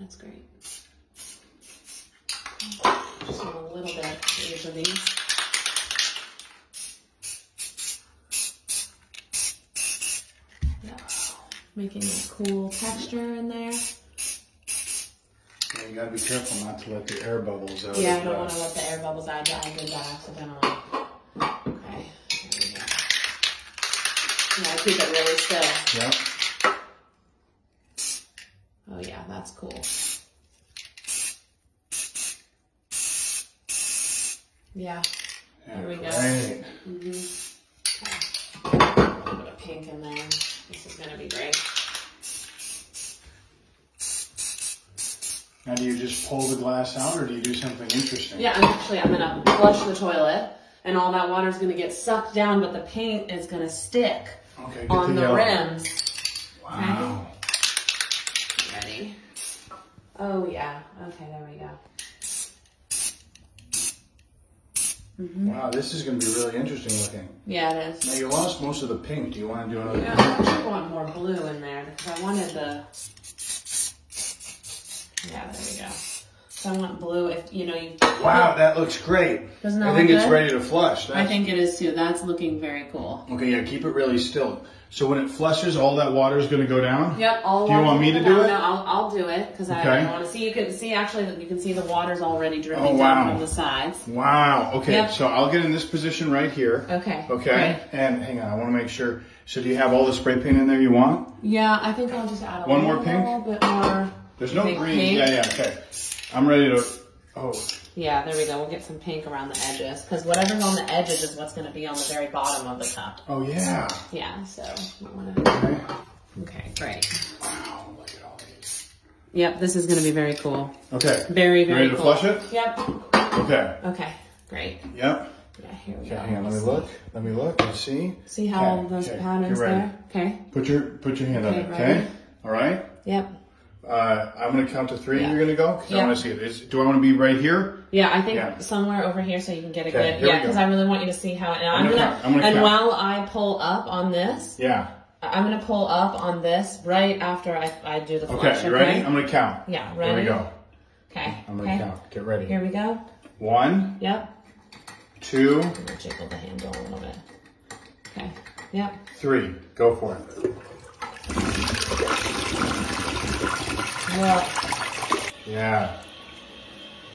That's great. Just want a little bit of each of these. Yeah. Making a cool texture in there. Yeah, you gotta be careful not to let the air bubbles out. Yeah, I don't want to let the air bubbles out. I did that accidentally. Okay, there we go. Yeah, keep it really still. Yep. Oh yeah, that's cool. Yeah. There we go. Great. Okay. Mm-hmm. A little bit of pink in there. This is gonna be great. Now, do you just pull the glass out, or do you do something interesting? Yeah, and actually I'm gonna flush the toilet and all that water's gonna get sucked down, but the paint is gonna stick Okay. On the yellow. rims. Wow. Ready? Oh yeah. Okay, there we go. Mm-hmm. Wow, this is gonna be really interesting looking. Yeah, it is. Now you lost most of the pink. Do you want to do another? Yeah, I actually want more blue in there because I wanted the. Yeah, there we go. So I want blue. If you know you. Wow, that looks great. Doesn't that I think it's ready to flush. I think it is too. That's looking very cool. Okay, yeah, keep it really still. So when it flushes, all that water is going to go down? Yep. All Do you want me to do it? No, I'll, I'll do it because I, Okay. want to see. You can see actually you can see the water's already oh, dripping Oh, wow. down from the sides. Wow. Okay, Yep. so I'll get in this position right here. Okay. Okay. great. And hang on, I want to make sure. So do you have all the spray paint in there you want? Yeah, I think I'll just add a One more pink? bit more. There's no green. pink? Yeah, yeah, okay. I'm ready to. Oh, Yeah, there we go. We'll get some pink around the edges because whatever's on the edges is what's going to be on the very bottom of the cup. oh yeah. Yeah. So want to. Okay. Okay. Great. Wow, look at all these. Yep. This is going to be very cool. Okay. Very You very ready to flush it? Yep. Okay. Okay. Great. Yep. Yeah. Here we Okay, go. hang on. Let me look. Let me look. Let's see. See how all those okay, patterns there? Okay. Put your put your hand on Okay, it. ready? Okay. All right. Yep. Uh, I'm gonna count to three. Yeah. You're gonna go. 'Cause I Yeah. want to see it. Is, do I want to be right here? Yeah, I think Yeah. somewhere over here so you can get a Okay, good. Yeah, because I really want you to see how. And I'm, I'm gonna gonna. gonna and count. while I pull up on this, Yeah. I'm gonna pull up on this right after I, I do the Okay. You ready? I'm gonna count. Yeah. ready. Here we go. Okay. I'm gonna okay. count. Get ready. Here we go. One, Yep. two, I'm gonna jiggle the handle a little bit. Okay. Yep. three. Go for it. Well, Yeah.